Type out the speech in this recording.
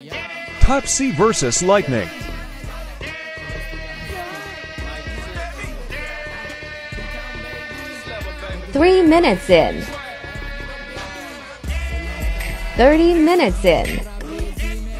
Pepsi versus Lightning. Three minutes in. Thirty minutes in.